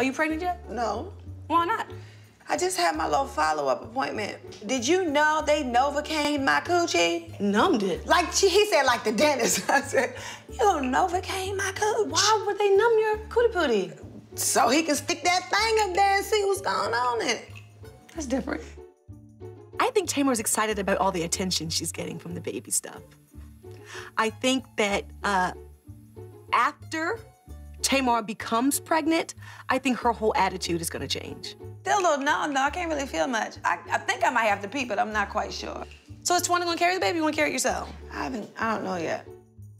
Are you pregnant yet? No. Why not? I just had my little follow-up appointment. Did you know they Novocaine my coochie? Numbed it. Like she, he said, like the dentist. I said, you Novocaine my cooch. Why would they numb your cootie pootie? So he can stick that thing up there and see what's going on in it. That's different. I think Tamar's excited about all the attention she's getting from the baby stuff. I think that uh, after Tamar becomes pregnant, I think her whole attitude is gonna change. Still a little no, no, I can't really feel much. I, I think I might have to pee, but I'm not quite sure. So is Towanda gonna carry the baby? You wanna carry it yourself? I haven't, I don't know yet.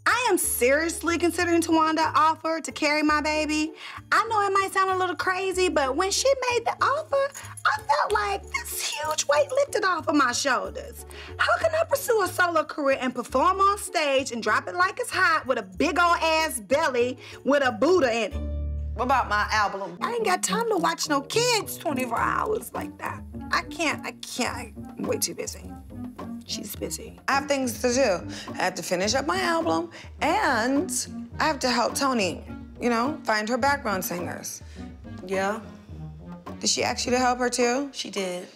I am seriously considering Towanda offer to carry my baby. I know it might sound a little crazy, but when she made the offer, I felt like this huge weight lifted off of my shoulders. How can I pursue a solo career and perform on stage and drop it like it's hot with a big old ass belly with a Buddha in it? What about my album? I ain't got time to watch no kids 24 hours like that. I can't, I can't. I'm way too busy. She's busy. I have things to do. I have to finish up my album, and I have to help Toni, you know, find her background singers. Yeah, Did she ask you to help her too? she did.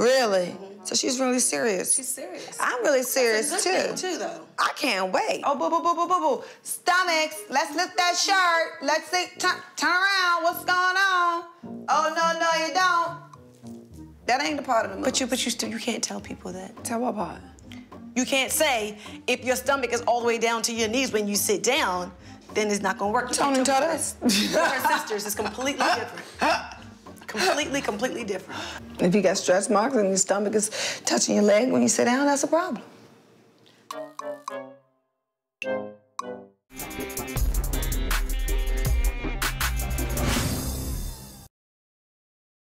Really? Mm-hmm. So she's really serious. She's serious. I'm really serious too. too, though. I can't wait. Oh, boo, boo, boo, boo, boo, boo. Stomachs, let's lift that shirt. Let's see, turn, turn around. What's going on? Oh, no, no, you don't. That ain't the part of the movie. But you, but you still, you can't tell people that. Tell what part? You can't say if your stomach is all the way down to your knees when you sit down, then it's not gonna work. Toni taught us. Her sisters is completely different. Completely, completely different. If you got stretch marks and your stomach is touching your leg when you sit down, that's a problem.